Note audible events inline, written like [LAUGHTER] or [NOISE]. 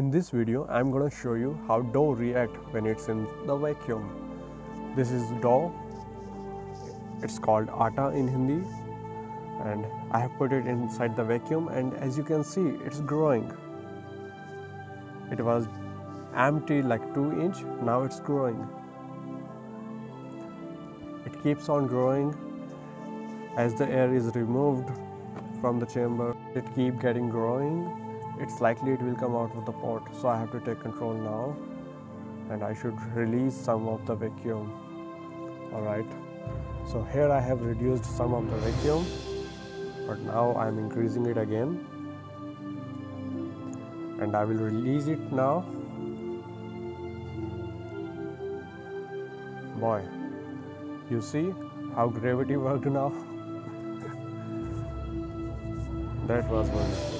In this video, I'm gonna show you how dough react when it's in the vacuum. This is dough. It's called atta in Hindi and I have put it inside the vacuum and as you can see, it's growing. It was empty like 2 inch, now it's growing. It keeps on growing as the air is removed from the chamber. It keep getting growing it's likely it will come out of the pot so I have to take control now. And I should release some of the vacuum. Alright so here I have reduced some of the vacuum but now I am increasing it again. And I will release it now. Boy you see how gravity worked now? [LAUGHS] That was wonderful